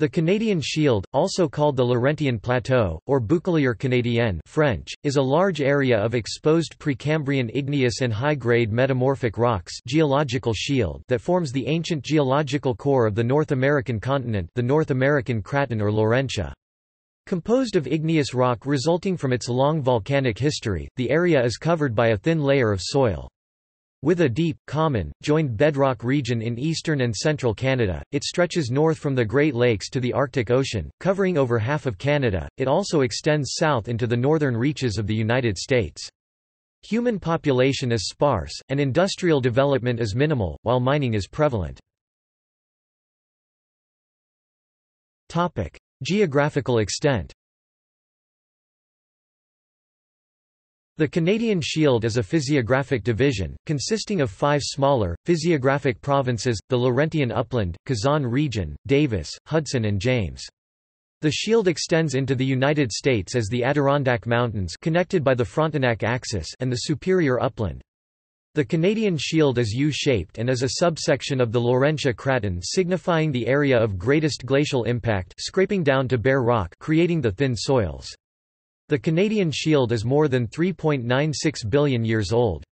The Canadian Shield, also called the Laurentian Plateau, or Bouclier canadien French, is a large area of exposed Precambrian igneous and high-grade metamorphic rocks geological shield that forms the ancient geological core of the North American continent the North American Craton or Laurentia. Composed of igneous rock resulting from its long volcanic history, the area is covered by a thin layer of soil. With a deep, common, joined bedrock region in eastern and central Canada, it stretches north from the Great Lakes to the Arctic Ocean, covering over half of Canada. It also extends south into the northern reaches of the United States. Human population is sparse, and industrial development is minimal, while mining is prevalent. Geographical extent The Canadian Shield is a physiographic division, consisting of five smaller, physiographic provinces, the Laurentian Upland, Kazan Region, Davis, Hudson and James. The shield extends into the United States as the Adirondack Mountains connected by the Frontenac Axis and the Superior Upland. The Canadian Shield is U-shaped and is a subsection of the Laurentia Craton signifying the area of greatest glacial impact scraping down to bare rock creating the thin soils. The Canadian Shield is more than 3.96 billion years old.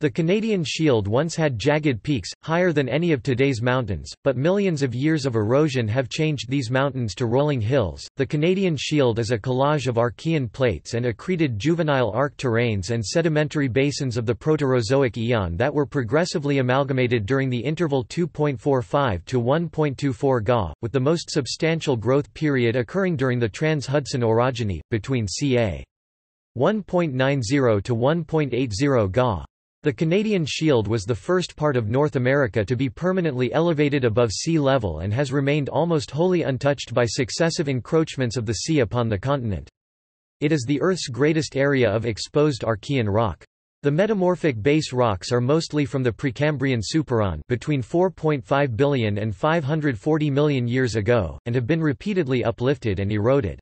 The Canadian Shield once had jagged peaks, higher than any of today's mountains, but millions of years of erosion have changed these mountains to rolling hills. The Canadian Shield is a collage of Archean plates and accreted juvenile arc terranes and sedimentary basins of the Proterozoic eon that were progressively amalgamated during the interval 2.45 to 1.24 Ga, with the most substantial growth period occurring during the Trans-Hudson orogeny, between ca. 1.90 to 1.80 Ga. The Canadian Shield was the first part of North America to be permanently elevated above sea level and has remained almost wholly untouched by successive encroachments of the sea upon the continent. It is the Earth's greatest area of exposed Archean rock. The metamorphic base rocks are mostly from the Precambrian supereon between 4.5 billion and 540 million years ago, and have been repeatedly uplifted and eroded.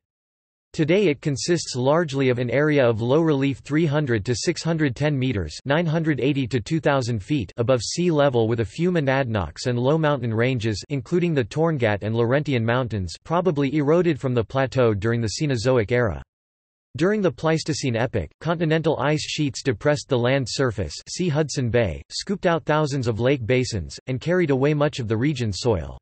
Today it consists largely of an area of low relief 300 to 610 meters (980 to 2000 feet) above sea level with a few monadnocks and low mountain ranges including the Torngat and Laurentian mountains probably eroded from the plateau during the Cenozoic era. During the Pleistocene epoch, continental ice sheets depressed the land surface see Hudson Bay, scooped out thousands of lake basins, and carried away much of the region's soil.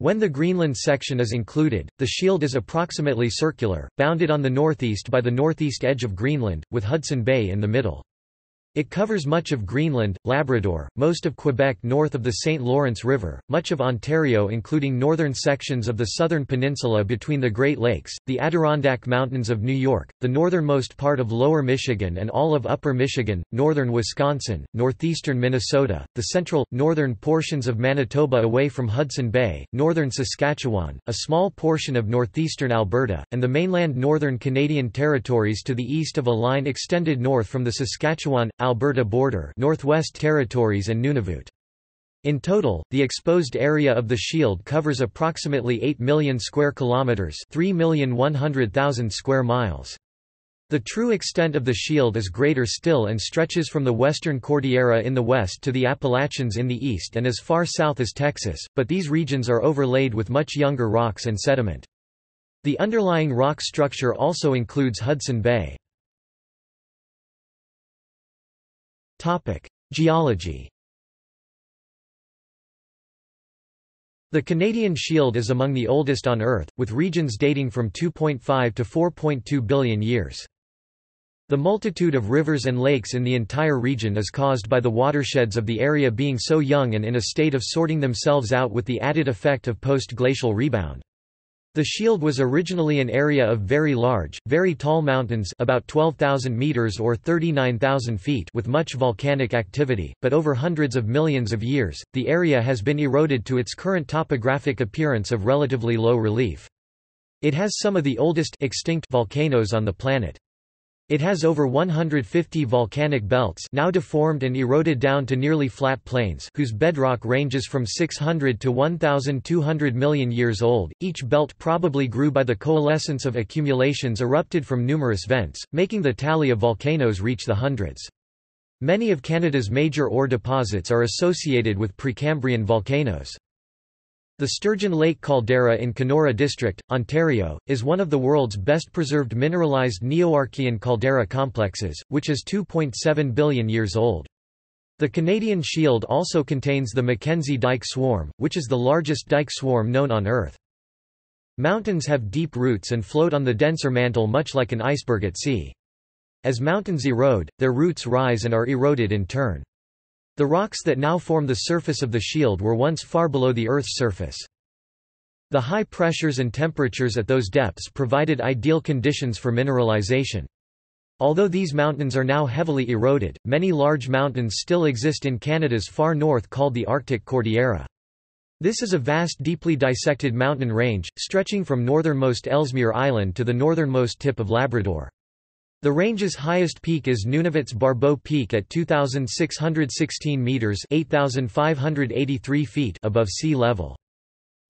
When the Greenland section is included, the shield is approximately circular, bounded on the northeast by the northeast edge of Greenland, with Hudson Bay in the middle. It covers much of Greenland, Labrador, most of Quebec north of the St. Lawrence River, much of Ontario including northern sections of the southern peninsula between the Great Lakes, the Adirondack Mountains of New York, the northernmost part of lower Michigan and all of upper Michigan, northern Wisconsin, northeastern Minnesota, the central, northern portions of Manitoba away from Hudson Bay, northern Saskatchewan, a small portion of northeastern Alberta, and the mainland northern Canadian territories to the east of a line extended north from the Saskatchewan, Alberta border Northwest Territories and Nunavut. In total, the exposed area of the shield covers approximately 8 million square kilometers, 3,100,000 square miles. The true extent of the shield is greater still and stretches from the western Cordillera in the west to the Appalachians in the east and as far south as Texas, but these regions are overlaid with much younger rocks and sediment. The underlying rock structure also includes Hudson Bay. Topic: Geology. The Canadian Shield is among the oldest on Earth, with regions dating from 2.5 to 4.2 billion years. The multitude of rivers and lakes in the entire region is caused by the watersheds of the area being so young and in a state of sorting themselves out with the added effect of post-glacial rebound. The shield was originally an area of very large, very tall mountains about 12,000 meters or 39,000 feet with much volcanic activity, but over hundreds of millions of years, the area has been eroded to its current topographic appearance of relatively low relief. It has some of the oldest extinct volcanoes on the planet. It has over 150 volcanic belts now deformed and eroded down to nearly flat plains whose bedrock ranges from 600 to 1,200 million years old. Each belt probably grew by the coalescence of accumulations erupted from numerous vents, making the tally of volcanoes reach the hundreds. Many of Canada's major ore deposits are associated with Precambrian volcanoes. The Sturgeon Lake caldera in Kenora District, Ontario, is one of the world's best preserved mineralized Neoarchean caldera complexes, which is 2.7 billion years old. The Canadian Shield also contains the Mackenzie Dyke Swarm, which is the largest dike swarm known on Earth. Mountains have deep roots and float on the denser mantle much like an iceberg at sea. As mountains erode, their roots rise and are eroded in turn. The rocks that now form the surface of the shield were once far below the Earth's surface. The high pressures and temperatures at those depths provided ideal conditions for mineralization. Although these mountains are now heavily eroded, many large mountains still exist in Canada's far north called the Arctic Cordillera. This is a vast deeply dissected mountain range, stretching from northernmost Ellesmere Island to the northernmost tip of Labrador. The range's highest peak is Nunavut's Barbeau Peak at 2,616 metres 8,583 feet above sea level.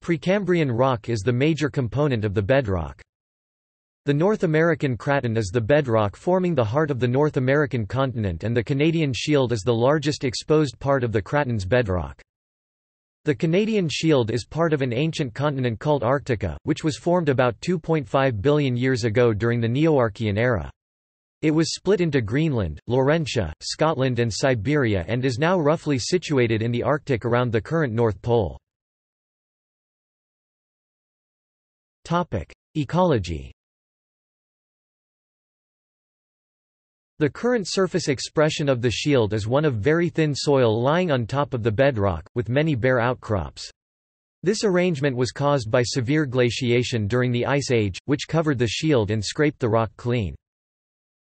Precambrian rock is the major component of the bedrock. The North American Craton is the bedrock forming the heart of the North American continent and the Canadian Shield is the largest exposed part of the Craton's bedrock. The Canadian Shield is part of an ancient continent called Arctica, which was formed about 2.5 billion years ago during the Neoarchean era. It was split into Greenland, Laurentia, Scotland and Siberia and is now roughly situated in the Arctic around the current North Pole. Ecology The current surface expression of the shield is one of very thin soil lying on top of the bedrock, with many bare outcrops. This arrangement was caused by severe glaciation during the Ice Age, which covered the shield and scraped the rock clean.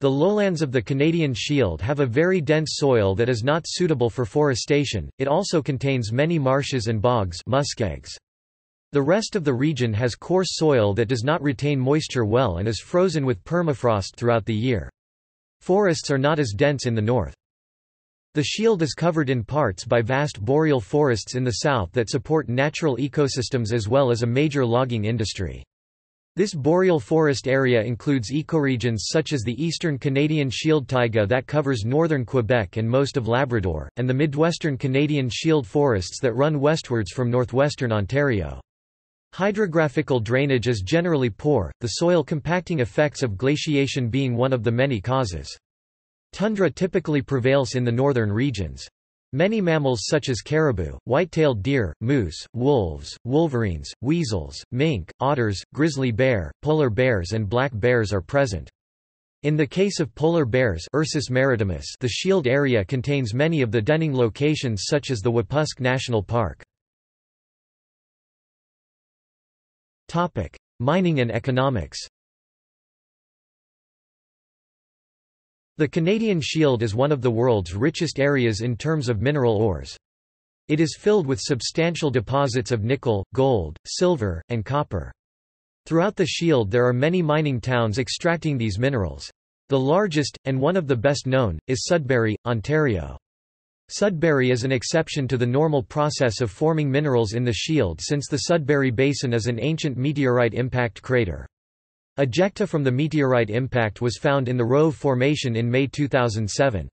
The lowlands of the Canadian Shield have a very dense soil that is not suitable for forestation, it also contains many marshes and bogs muskegs. The rest of the region has coarse soil that does not retain moisture well and is frozen with permafrost throughout the year. Forests are not as dense in the north. The shield is covered in parts by vast boreal forests in the south that support natural ecosystems as well as a major logging industry. This boreal forest area includes ecoregions such as the eastern Canadian Shield taiga that covers northern Quebec and most of Labrador, and the midwestern Canadian Shield forests that run westwards from northwestern Ontario. Hydrographical drainage is generally poor, the soil compacting effects of glaciation being one of the many causes. Tundra typically prevails in the northern regions. Many mammals such as caribou, white-tailed deer, moose, wolves, wolverines, weasels, mink, otters, grizzly bear, polar bears and black bears are present. In the case of polar bears Ursus maritimus, the shield area contains many of the denning locations such as the Wapusk National Park. Mining and economics The Canadian Shield is one of the world's richest areas in terms of mineral ores. It is filled with substantial deposits of nickel, gold, silver, and copper. Throughout the Shield there are many mining towns extracting these minerals. The largest, and one of the best known, is Sudbury, Ontario. Sudbury is an exception to the normal process of forming minerals in the Shield since the Sudbury Basin is an ancient meteorite impact crater. Ejecta from the meteorite impact was found in the Rove Formation in May 2007.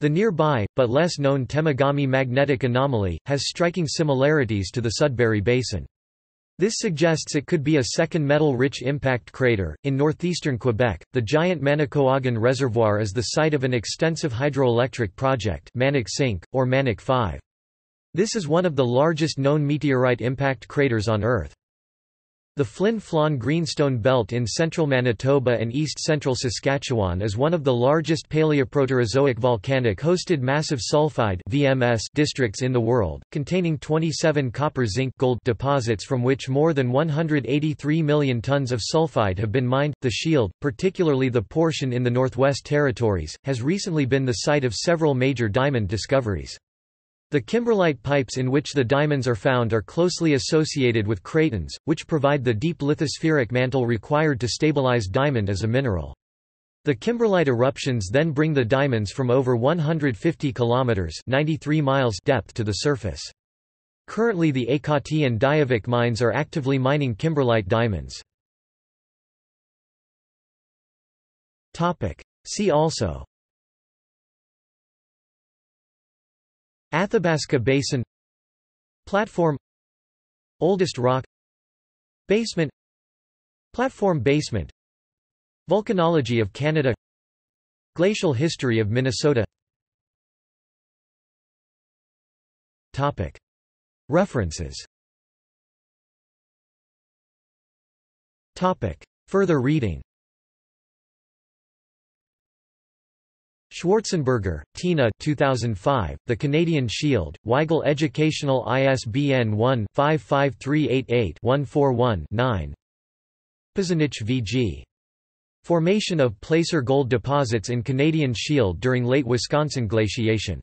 The nearby, but less known Temagami magnetic anomaly, has striking similarities to the Sudbury Basin. This suggests it could be a second metal-rich impact crater. In northeastern Quebec, the giant Manicouagan Reservoir is the site of an extensive hydroelectric project Manic-cinq, or Manic 5. This is one of the largest known meteorite impact craters on Earth. The Flin Flon Greenstone Belt in central Manitoba and east-central Saskatchewan is one of the largest Paleoproterozoic volcanic hosted massive sulfide VMS districts in the world, containing 27 copper-zinc gold deposits from which more than 183 million tons of sulfide have been mined. The Shield, particularly the portion in the Northwest Territories, has recently been the site of several major diamond discoveries. The kimberlite pipes in which the diamonds are found are closely associated with cratons, which provide the deep lithospheric mantle required to stabilize diamond as a mineral. The kimberlite eruptions then bring the diamonds from over 150 kilometers (93 miles) depth to the surface. Currently the Ekati and Diavik mines are actively mining kimberlite diamonds. See also Athabasca Basin Platform Oldest rock Basement Platform basement Volcanology of Canada Glacial history of Minnesota Topic. References Topic. Further reading Schwarzenberger, Tina 2005, The Canadian Shield, Weigl Educational ISBN 1-55388-141-9 Pazanich V.G. Formation of placer gold deposits in Canadian Shield during late Wisconsin glaciation